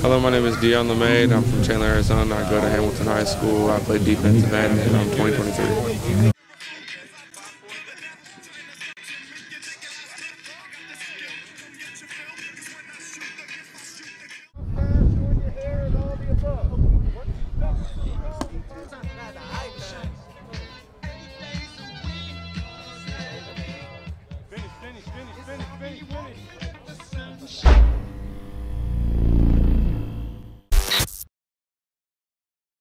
Hello, my name is Dion LeMay. I'm from Chandler, Arizona. I go to Hamilton High School. I play defensive end, and I'm 2023. Finish, finish, finish, finish, finish, finish.